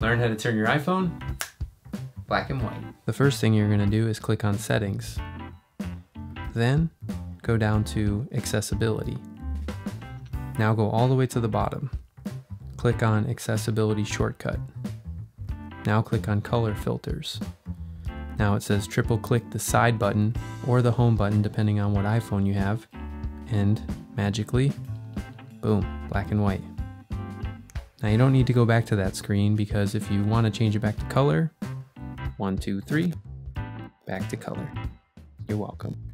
Learn how to turn your iPhone black and white. The first thing you're going to do is click on Settings. Then go down to Accessibility. Now go all the way to the bottom. Click on Accessibility Shortcut. Now click on Color Filters. Now it says triple click the side button or the home button depending on what iPhone you have and magically, boom, black and white. Now you don't need to go back to that screen because if you want to change it back to color, one, two, three, back to color. You're welcome.